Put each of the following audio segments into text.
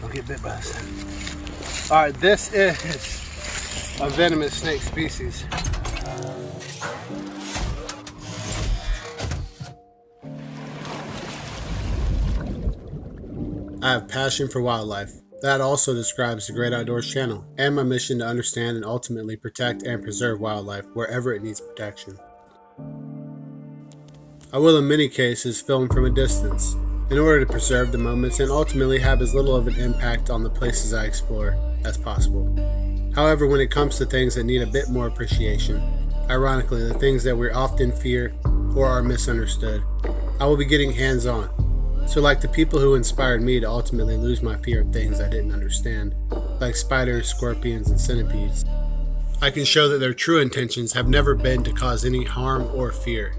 Don't get bit by this. All right, this is a venomous snake species. I have passion for wildlife. That also describes the Great Outdoors channel and my mission to understand and ultimately protect and preserve wildlife wherever it needs protection. I will in many cases film from a distance in order to preserve the moments and ultimately have as little of an impact on the places I explore as possible. However, when it comes to things that need a bit more appreciation, ironically, the things that we often fear or are misunderstood, I will be getting hands on so, like the people who inspired me to ultimately lose my fear of things I didn't understand, like spiders, scorpions, and centipedes, I can show that their true intentions have never been to cause any harm or fear.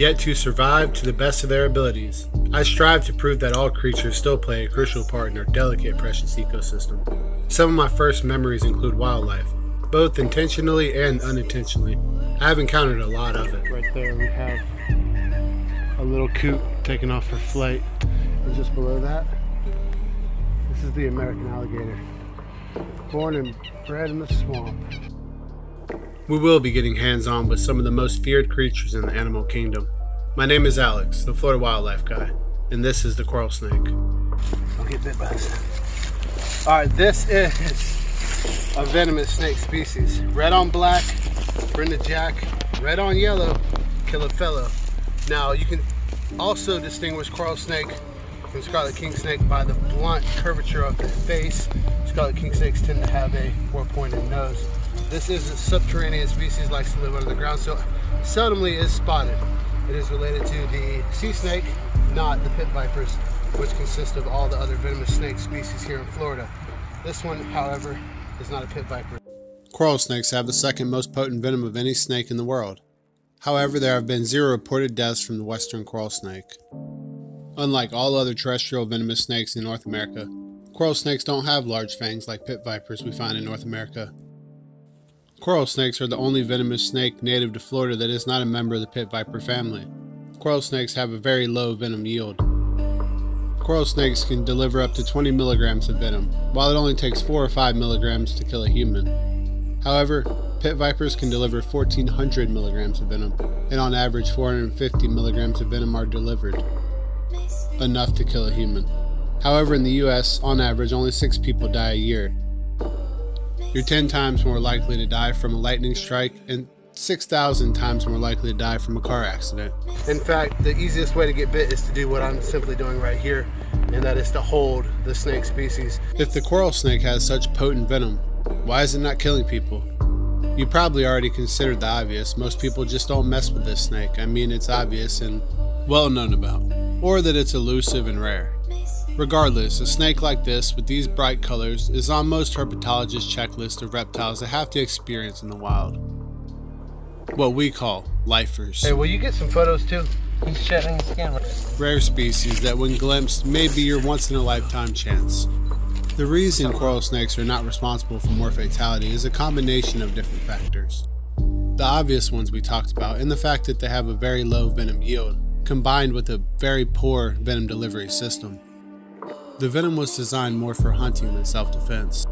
Yet to survive to the best of their abilities, I strive to prove that all creatures still play a crucial part in our delicate, precious ecosystem. Some of my first memories include wildlife, both intentionally and unintentionally. I have encountered a lot of it. Right there we have a little coot taking off for flight. And just below that, this is the American alligator. Born and bred in the swamp. We will be getting hands on with some of the most feared creatures in the animal kingdom. My name is Alex, the Florida Wildlife Guy, and this is the coral snake. Don't get bit by this. Alright, this is a venomous snake species. Red on black, Brenda Jack, red on yellow, kill a fellow. Now you can also distinguish coral snake from scarlet king snake by the blunt curvature of the face. Scarlet king snakes tend to have a four pointed nose. This is a subterranean species, likes to live under the ground, so seldomly is spotted. It is related to the sea snake, not the pit vipers, which consist of all the other venomous snake species here in Florida. This one, however, is not a pit viper. Coral snakes have the second most potent venom of any snake in the world. However, there have been zero reported deaths from the western coral snake. Unlike all other terrestrial venomous snakes in North America, coral snakes don't have large fangs like pit vipers we find in North America. Coral snakes are the only venomous snake native to Florida that is not a member of the pit viper family. Coral snakes have a very low venom yield. Coral snakes can deliver up to 20 milligrams of venom, while it only takes 4 or 5 milligrams to kill a human. However, Pit vipers can deliver 1400 milligrams of venom, and on average 450 milligrams of venom are delivered, enough to kill a human. However, in the US, on average, only 6 people die a year. You're 10 times more likely to die from a lightning strike and 6,000 times more likely to die from a car accident. In fact, the easiest way to get bit is to do what I'm simply doing right here, and that is to hold the snake species. If the coral snake has such potent venom, why is it not killing people? You probably already considered the obvious. Most people just don't mess with this snake. I mean, it's obvious and well known about. Or that it's elusive and rare. Regardless, a snake like this with these bright colors is on most herpetologists' checklist of reptiles they have to experience in the wild. What we call lifers. Hey, will you get some photos too? He's shedding his skin. Rare species that when glimpsed may be your once in a lifetime chance. The reason coral snakes are not responsible for more fatality is a combination of different factors. The obvious ones we talked about, and the fact that they have a very low venom yield, combined with a very poor venom delivery system. The venom was designed more for hunting than self defense.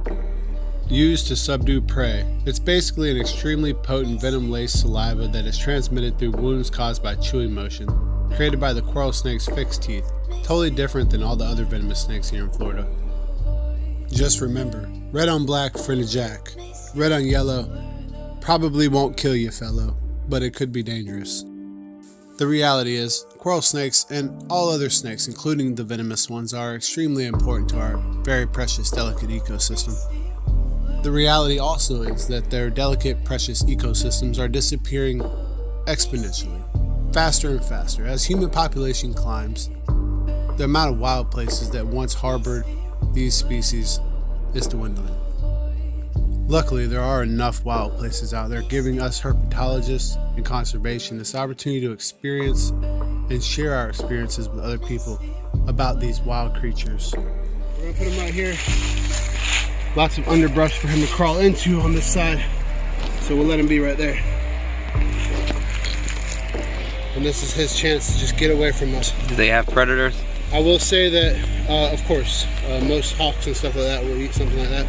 Used to subdue prey, it's basically an extremely potent venom laced saliva that is transmitted through wounds caused by chewing motion, created by the coral snake's fixed teeth, totally different than all the other venomous snakes here in Florida. Just remember, red on black for the jack, red on yellow probably won't kill you fellow, but it could be dangerous. The reality is, coral snakes and all other snakes, including the venomous ones, are extremely important to our very precious delicate ecosystem. The reality also is that their delicate precious ecosystems are disappearing exponentially, faster and faster. As human population climbs, the amount of wild places that once harbored these species is dwindling. Luckily, there are enough wild places out there giving us herpetologists and conservation this opportunity to experience and share our experiences with other people about these wild creatures. We're gonna put him right here. Lots of underbrush for him to crawl into on this side. So we'll let him be right there. And this is his chance to just get away from us. Do they have predators? I will say that, uh, of course, uh, most hawks and stuff like that will eat something like that.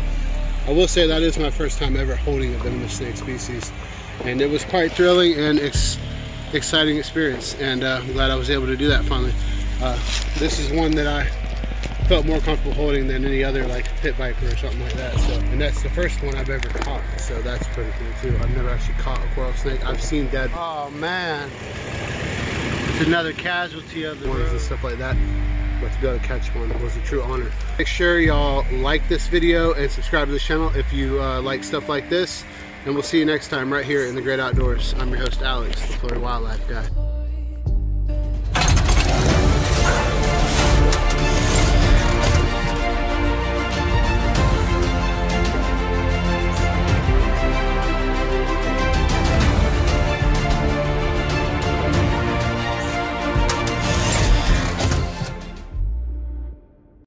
I will say that is my first time ever holding a venomous snake species, and it was quite thrilling and ex exciting experience. And uh, I'm glad I was able to do that finally. Uh, this is one that I felt more comfortable holding than any other like pit viper or something like that. So, and that's the first one I've ever caught. So that's pretty cool too. I've never actually caught a coral snake. I've seen dead. Oh man, it's another casualty of the ones and stuff like that but to be able to catch one was a true honor. Make sure y'all like this video and subscribe to the channel if you uh, like stuff like this. And we'll see you next time right here in the great outdoors. I'm your host, Alex, the Florida Wildlife Guy.